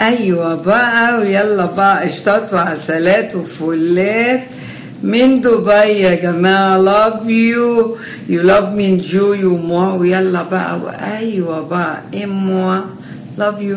أيوه بقى ويلا بقى قشطات وعسلات وفلات من دبي يا جماعة لاف يو يو لاف مين جو يو more. ويلا بقى وايوه بقى اموا لاف يو